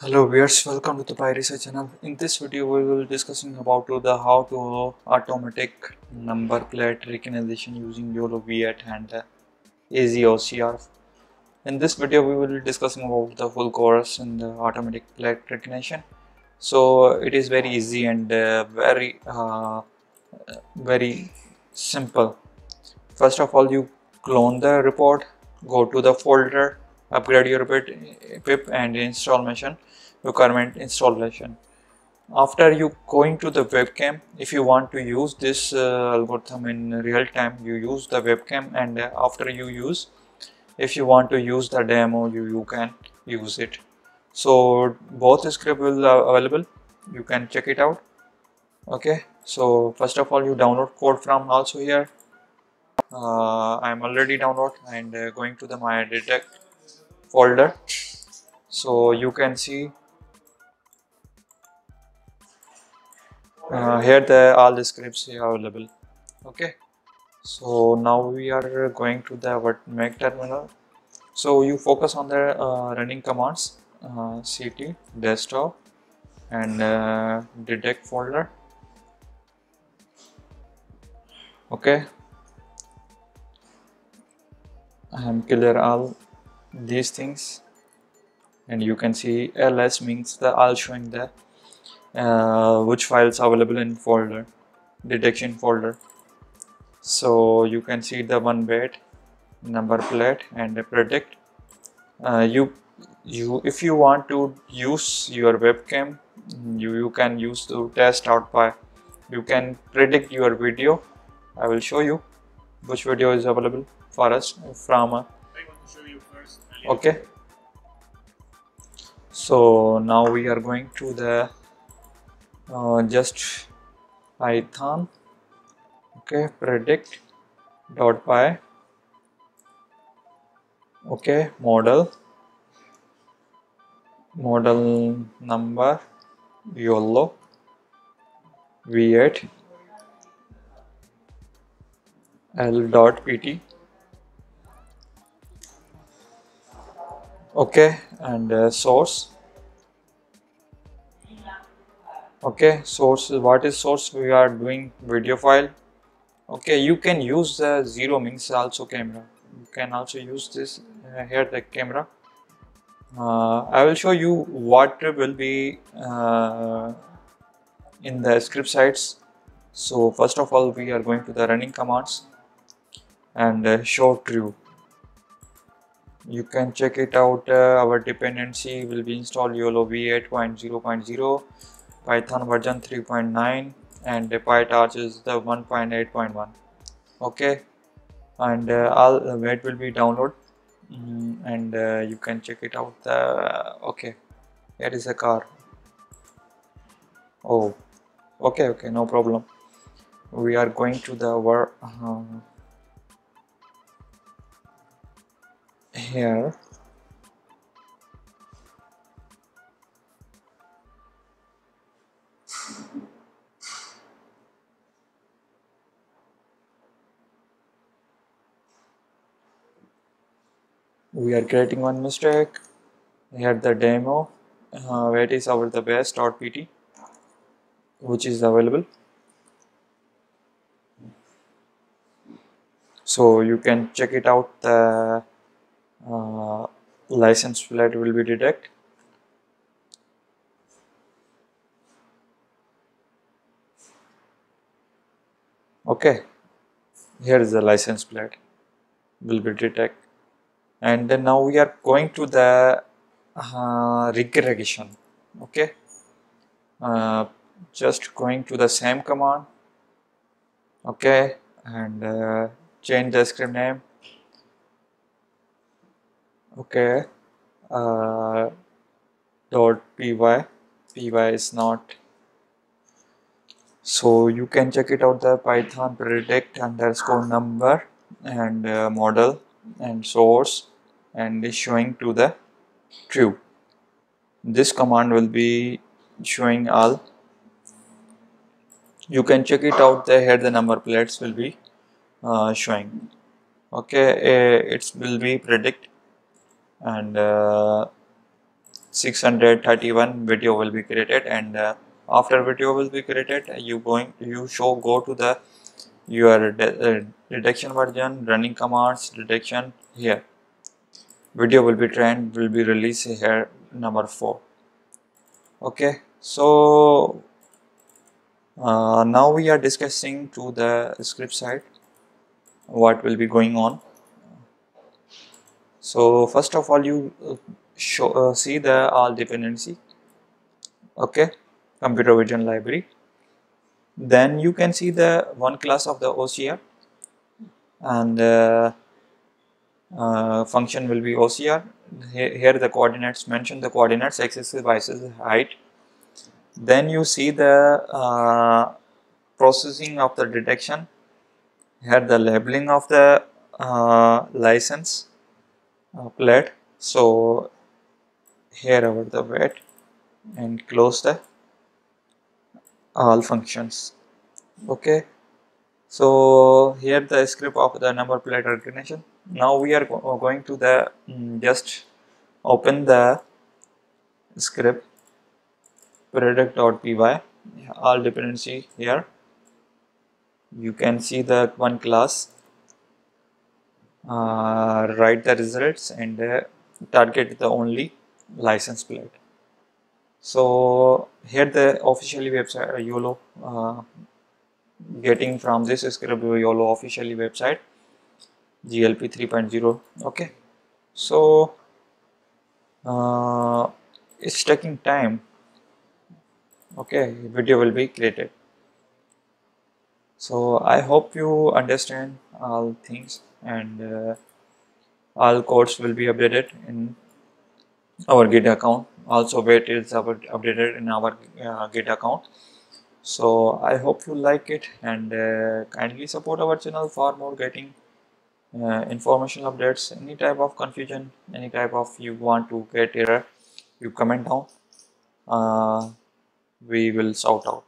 Hello viewers, welcome to the Pi channel. In this video, we will be discussing about the how to automatic number plate recognition using YOLO V8 and EasyOCR. In this video, we will be discussing about the full course in the automatic plate recognition. So it is very easy and uh, very uh, very simple. First of all, you clone the report, go to the folder upgrade your pip and install installation requirement installation. After you going to the webcam if you want to use this uh, algorithm in real time you use the webcam and uh, after you use if you want to use the demo you, you can use it. So both script will uh, available. You can check it out. Okay? So first of all you download code from also here. Uh, I'm already download and uh, going to the my detect folder. So you can see uh, here the all the scripts are available. Okay? So now we are going to the what make terminal. So you focus on the uh, running commands uh, cd desktop and uh, detect folder. Okay? I'm clear all these things. And you can see ls means the all showing the uh, which files available in folder detection folder. So you can see the one bit number plate and predict. Uh, you you if you want to use your webcam you you can use to test out by you can predict your video. I will show you which video is available for us from okay. So now we are going to the uh, just python. Okay predict dot py. Okay model. Model number yolo v8 l dot pt okay and uh, source? Okay source what is source? We are doing video file. Okay you can use the zero means also camera. You can also use this uh, here the camera. Uh, I will show you what will be uh, in the script sites. So first of all we are going to the running commands and uh, show true you can check it out uh, our dependency will be installed YOLO v8.0.0 Python version 3.9 and the PyTorch is the 1.8.1 okay? And uh, all the weight will be download. Mm, and uh, you can check it out the okay. Here is a car. Oh. Okay okay no problem. We are going to the our uh, here we are creating one mistake here the demo. Uh, where it is our the best.pt which is available. So you can check it out the uh, license plate will be detect. Okay. Here is the license plate will be detect. And then now we are going to the uh, regression. Okay. Uh, just going to the same command. Okay. And uh, change the script name okay. Uh, dot py. Py is not. So you can check it out the python predict underscore number and uh, model and source and is showing to the true. This command will be showing all. You can check it out the here the number plates will be uh, showing. Okay uh, it will be predict and uh, 631 video will be created. And uh, after video will be created you going you show go to the your de uh, detection version running commands detection here. Video will be trained will be released here number four. Okay so uh, now we are discussing to the script side what will be going on so first of all you uh, show uh, see the all dependency. Okay computer vision library. Then you can see the one class of the OCR and uh, uh, function will be OCR here, here the coordinates mention the coordinates x axis y axis height. Then you see the uh, processing of the detection. Here the labeling of the uh, license uh, so here over the weight and close the all functions. Okay. So here the script of the number plate recognition. Now we are go going to the um, just open the script. Product.py all dependency here. You can see the one class write the results and uh, target the only license plate. So here the officially website uh, YOLO uh, getting from this script YOLO officially website GLP 3.0 okay. So uh, it's taking time okay video will be created. So I hope you understand all things and uh, all codes will be updated in our git account. Also weight is updated in our uh, git account. So i hope you like it and uh, kindly support our channel for more getting uh, information updates. Any type of confusion any type of you want to get error you comment down. Uh, we will sort out